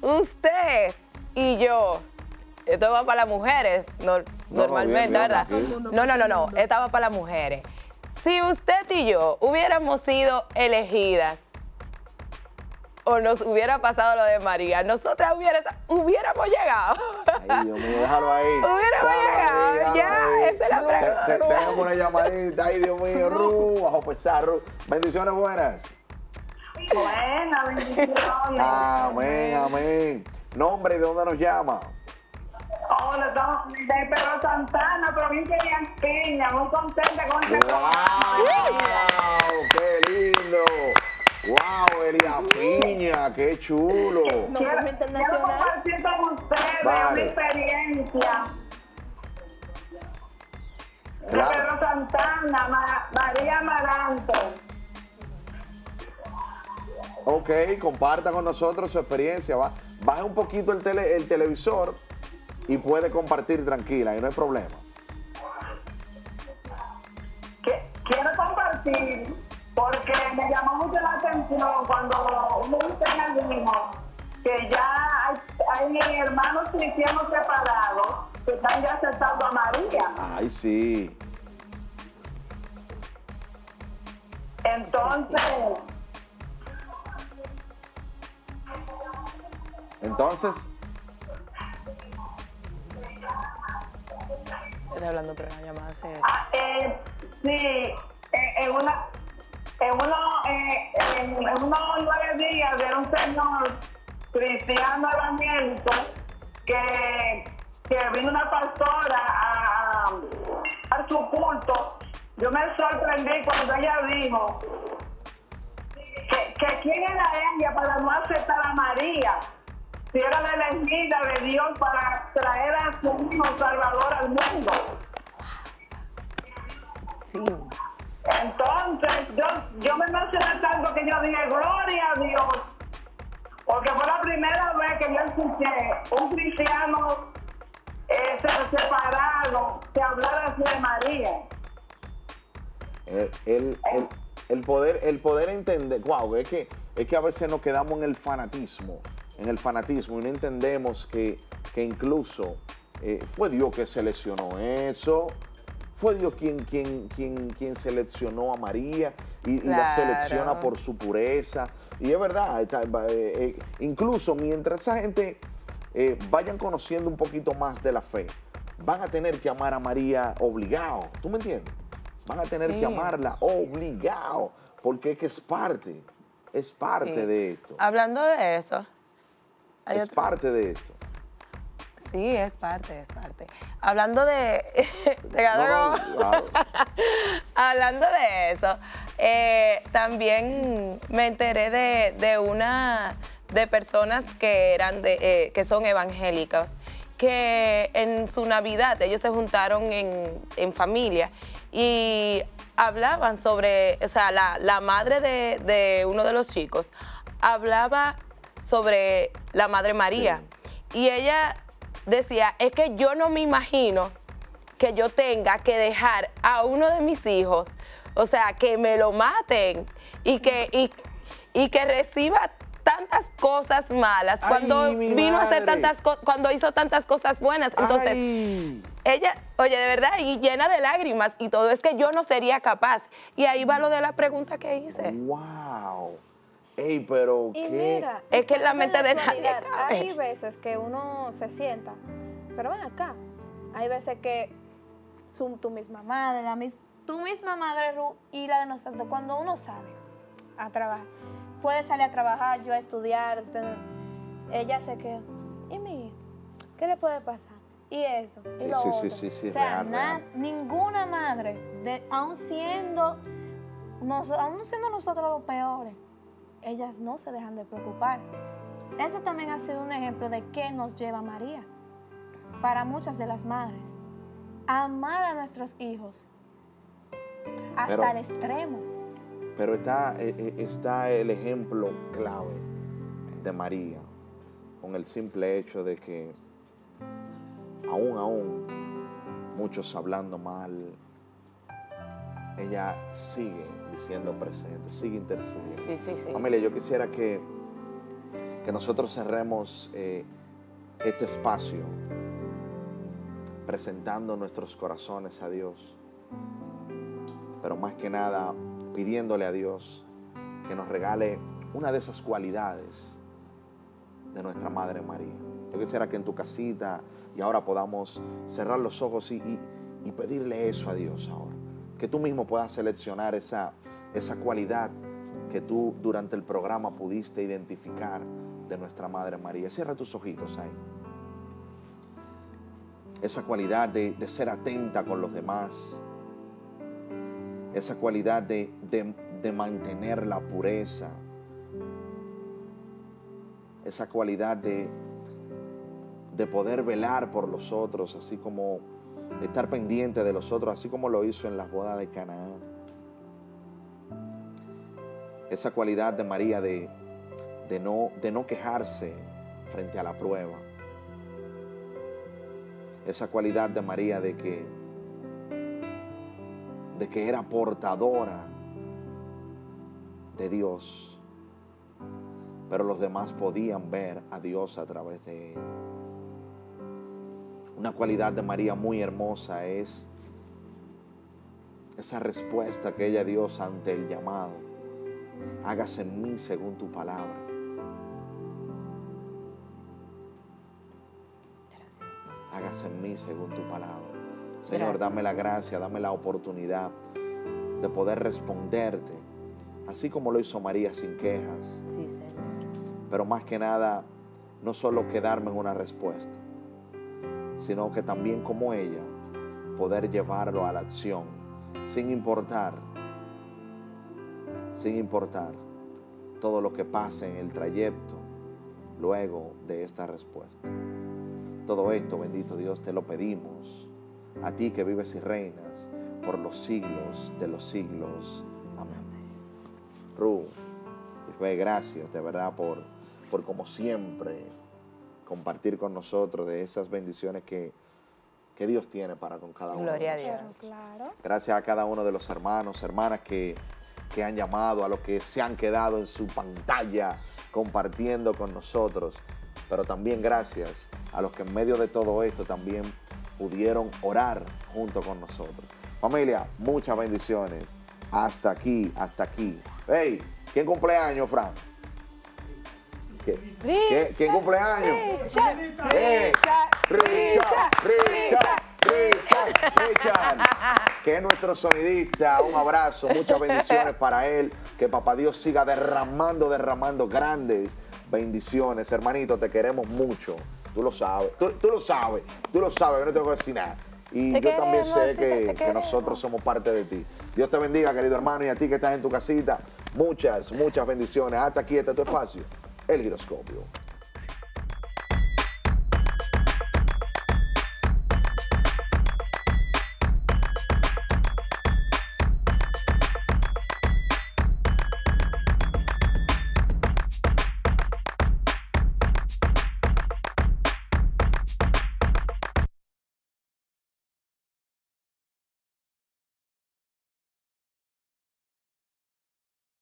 [SPEAKER 3] usted y yo, esto va para las mujeres no-
[SPEAKER 1] no,
[SPEAKER 3] normalmente,
[SPEAKER 1] bien,
[SPEAKER 3] ¿verdad? No, no, no, no, esta va para las mujeres. Si usted y yo hubiéramos sido elegidas o nos hubiera pasado lo de María, nosotras hubiera- hubiéramos llegado.
[SPEAKER 1] Ay, Dios mío, déjalo ahí.
[SPEAKER 3] Hubiéramos
[SPEAKER 1] Déjalo
[SPEAKER 3] llegado, ya, esa es la pregunta.
[SPEAKER 1] te- Tenemos una llamadita. Ay, Dios mío, Ru, bajo pesar, Ru. Bendiciones buenas.
[SPEAKER 7] Buena, bendiciones.
[SPEAKER 1] Amén, amén. Nombre y de dónde nos llama.
[SPEAKER 7] Hola, estamos de Pedro Santana, provincia de Anqueña. Muy contenta con este
[SPEAKER 1] ¡Wow! ¡Qué lindo! ¡Wow, Elia Piña! ¡Qué chulo!
[SPEAKER 4] No,
[SPEAKER 7] Quiero, quiero compartir con ustedes
[SPEAKER 1] Vale.
[SPEAKER 7] una experiencia.
[SPEAKER 1] Claro.
[SPEAKER 7] Pedro Santana, Ma- María Amaranto.
[SPEAKER 1] Ok, comparta con nosotros su experiencia. Va. Baje un poquito el, tele- el televisor y puede compartir tranquila, y no hay problema.
[SPEAKER 7] que quiero compartir porque me llamó mucho la atención cuando un usted dijo que ya hay, hay hermanos cristianos separados que están ya aceptando a María.
[SPEAKER 1] Ay, sí.
[SPEAKER 7] Entonces,
[SPEAKER 1] Entonces,
[SPEAKER 3] Estoy hablando, pero la llamada se...
[SPEAKER 7] ah, eh, sí, eh, en una en uno, eh, en, unos nueve días de un señor cristiano evangélico que, que vino una pastora a, a, a su culto. Yo me sorprendí cuando ella dijo que, que quién era ella para no aceptar a María, si era la elegida de Dios para traer a su hijo Salvador al mundo. Entonces, yo, yo me emocioné tanto que yo dije, gloria a Dios, porque fue la primera vez que yo escuché un cristiano eh, se- separado que hablara de María.
[SPEAKER 1] el, el- el- el poder, el poder entender, wow, es que, es que a veces nos quedamos en el fanatismo, en el fanatismo y no entendemos que, que incluso eh, fue Dios que seleccionó eso, fue Dios quien, quien, quien, quien seleccionó a María y, y la selecciona por su pureza. Y es verdad, está- eh, eh, incluso mientras esa gente eh, vayan conociendo un poquito más de la fe, van a tener que amar a María obligado. ¿Tú me entiendes? Van a tener
[SPEAKER 3] Sí.
[SPEAKER 1] que amarla obligado, porque es que es parte, es parte
[SPEAKER 3] Sí.
[SPEAKER 1] de esto.
[SPEAKER 3] Hablando de eso, hay
[SPEAKER 1] Es
[SPEAKER 3] otro-
[SPEAKER 1] parte de esto.
[SPEAKER 3] Sí, es parte, es parte. Hablando de... te
[SPEAKER 1] No.
[SPEAKER 3] Hablando de eso, eh, también me enteré de, de una de personas que eran de, eh, que son evangélicas, que en su Navidad ellos se juntaron en, en familia y hablaban sobre, o sea, la, la madre de, de uno de los chicos hablaba sobre la Madre María. Y ella decía, es que yo no me imagino que yo tenga que dejar a uno de mis hijos, o sea, que me lo maten y que, y, y que reciba tantas cosas malas
[SPEAKER 1] Ay,
[SPEAKER 3] cuando vino a hacer tantas cuando hizo tantas cosas buenas. Entonces,
[SPEAKER 1] Ay.
[SPEAKER 3] ella, oye, de verdad, y llena de lágrimas y todo, es que yo no sería capaz. Y ahí va lo de la pregunta que hice.
[SPEAKER 1] Wow. Ey, pero
[SPEAKER 4] Y
[SPEAKER 1] qué.
[SPEAKER 4] mira,
[SPEAKER 3] Es que
[SPEAKER 4] y
[SPEAKER 3] la mente de nadie.
[SPEAKER 4] Hay veces que uno se sienta, pero ven acá, hay veces que su- tu misma madre, la mis, tu misma madre Ru, y la de nosotros, cuando uno sale a trabajar, puede salir a trabajar, yo a estudiar, usted- ella se queda, ¿y mi? ¿Qué le puede pasar? Y esto, y
[SPEAKER 1] Sí,
[SPEAKER 4] lo
[SPEAKER 1] sí, sí,
[SPEAKER 4] otro.
[SPEAKER 1] sí, sí,
[SPEAKER 4] o sea,
[SPEAKER 1] real,
[SPEAKER 4] na-
[SPEAKER 1] real.
[SPEAKER 4] ninguna madre, de, aún siendo nos- aún siendo nosotros los peores, ellas no se dejan de preocupar. Ese también ha sido un ejemplo de qué nos lleva María. Para muchas de las madres, amar a nuestros hijos hasta
[SPEAKER 1] Pero-
[SPEAKER 4] el extremo.
[SPEAKER 1] Pero está, eh, eh, está el ejemplo clave de María, con el simple hecho de que aún, aún, muchos hablando mal, ella sigue diciendo presente, sigue intercediendo.
[SPEAKER 3] Sí, sí, sí.
[SPEAKER 1] Familia, yo quisiera que, que nosotros cerremos eh, este espacio presentando nuestros corazones a Dios, pero más que nada pidiéndole a Dios que nos regale una de esas cualidades de nuestra Madre María. Yo quisiera que en tu casita y ahora podamos cerrar los ojos y, y- y pedirle eso a Dios ahora. Que tú mismo puedas seleccionar esa, esa cualidad que tú durante el programa pudiste identificar de nuestra Madre María. Cierra tus ojitos ahí. Esa cualidad de, de ser atenta con los demás. Esa cualidad de, de- mantener la pureza. Esa cualidad de, de poder velar por los otros, así como estar pendiente de los otros, así como lo hizo en las bodas de Canaán. Esa cualidad de María de, de no, de no quejarse frente a la prueba. Esa cualidad de María de que, de que era portadora de Dios, pero los demás podían ver a Dios a través de él. Una cualidad de María muy hermosa es esa respuesta que ella dio ante el llamado. Hágase en mí según tu palabra.
[SPEAKER 3] Gracias.
[SPEAKER 1] Hágase en mí según tu palabra. Señor,
[SPEAKER 3] Gracias.
[SPEAKER 1] dame la gracia, dame la oportunidad de poder responderte, así como lo hizo María sin quejas,
[SPEAKER 3] Sí, Señor.
[SPEAKER 1] pero más que nada, no solo quedarme en una respuesta, sino que también como ella, poder llevarlo a la acción, sin importar, sin importar todo lo que pase en el trayecto luego de esta respuesta. Todo esto, bendito Dios, te lo pedimos a ti que vives y reinas por los siglos de los siglos. Amén. Ru, gracias de verdad por, por como siempre compartir con nosotros de esas bendiciones que, que Dios tiene para con cada uno.
[SPEAKER 3] Gloria a. Dios.
[SPEAKER 4] Claro.
[SPEAKER 1] Gracias a cada uno de los hermanos, hermanas que, que han llamado, a los que se han quedado en su pantalla compartiendo con nosotros. Pero también gracias a los que en medio de todo esto también pudieron orar junto con nosotros. Familia, muchas bendiciones. Hasta aquí, hasta aquí. Hey, ¿quién cumpleaños, Fran? ¿Qué- qué- ¿Quién cumpleaños? Eh, Richard, Richard, Richard, Richard, que es nuestro sonidista. Un abrazo, muchas bendiciones para él. Que papá Dios siga derramando, derramando grandes bendiciones. Hermanito, te queremos mucho. Tú lo sabes, tú, tú lo sabes, tú lo sabes, yo no tengo que decir nada. Y
[SPEAKER 3] Te
[SPEAKER 1] yo también sé que, que nosotros somos parte de ti. Dios te bendiga, querido hermano, y a ti que estás en tu casita, muchas, muchas bendiciones. Hasta aquí, este es tu espacio, el giroscopio.